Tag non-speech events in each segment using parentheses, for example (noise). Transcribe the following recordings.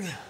Yeah. (clears throat)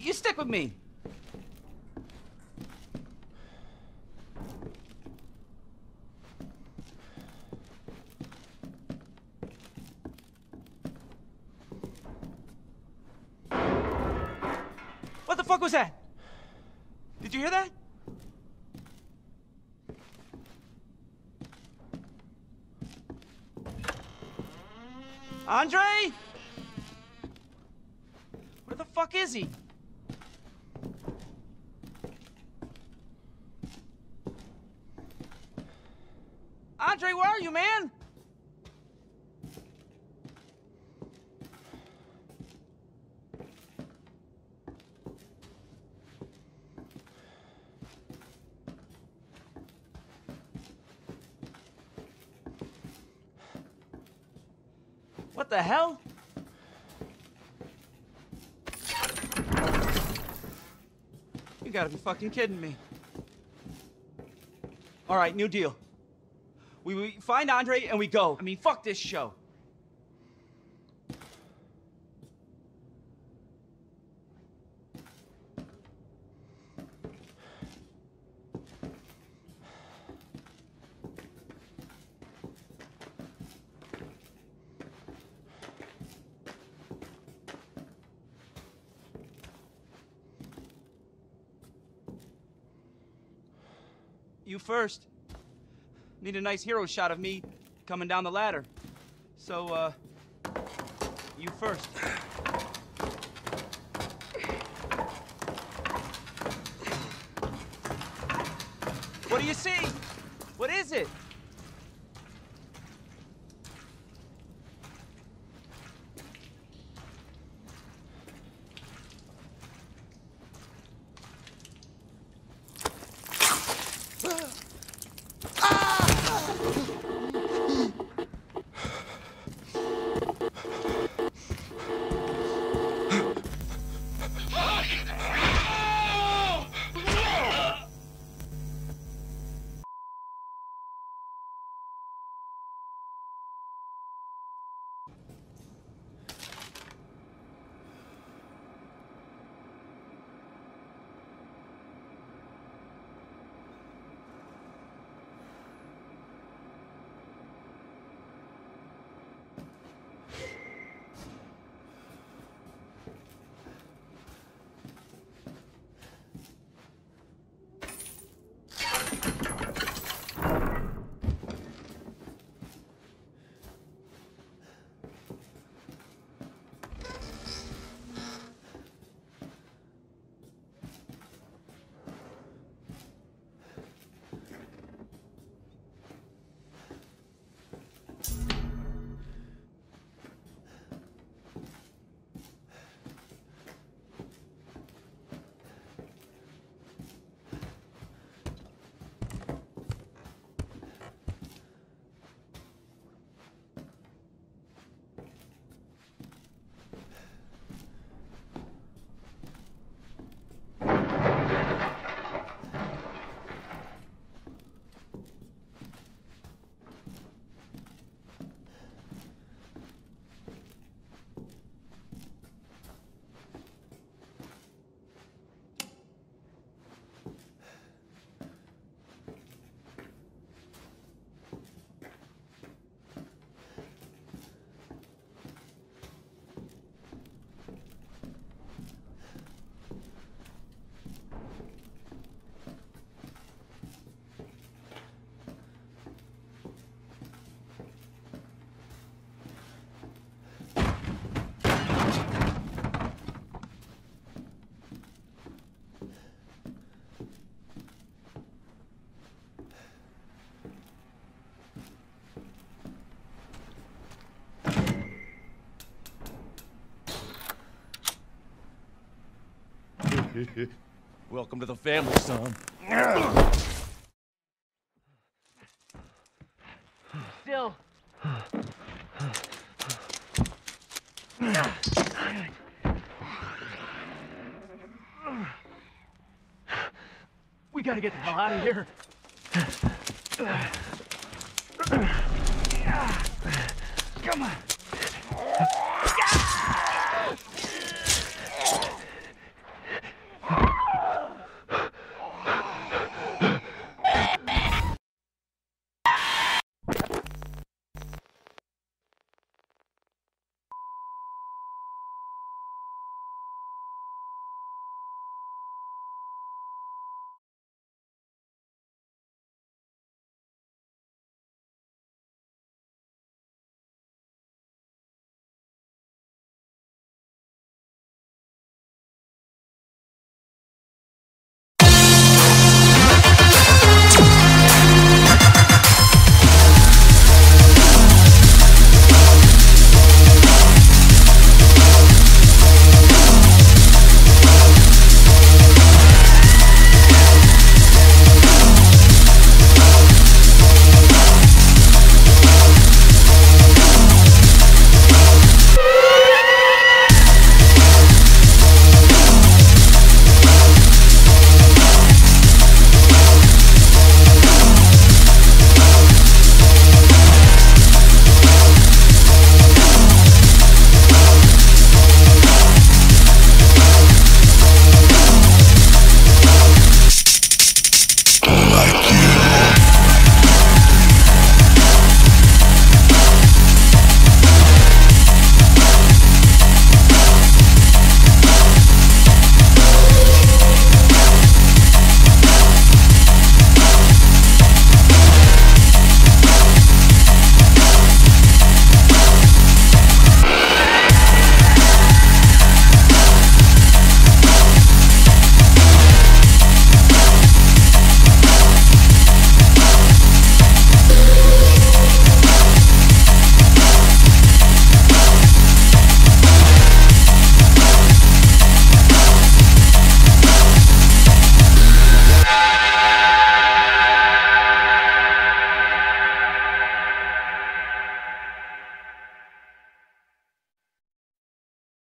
you stick with me. What the fuck was that? Did you hear that? Andre? Where the fuck is he? Andre, where are you, man? What the hell? You gotta be fucking kidding me. All right, new deal. We, we find Andre and we go. I mean, fuck this show. You first. Need a nice hero shot of me coming down the ladder. So, uh, you first. What do you see? What is it? (laughs) Welcome to the family, son. Still. We gotta get the hell out of here.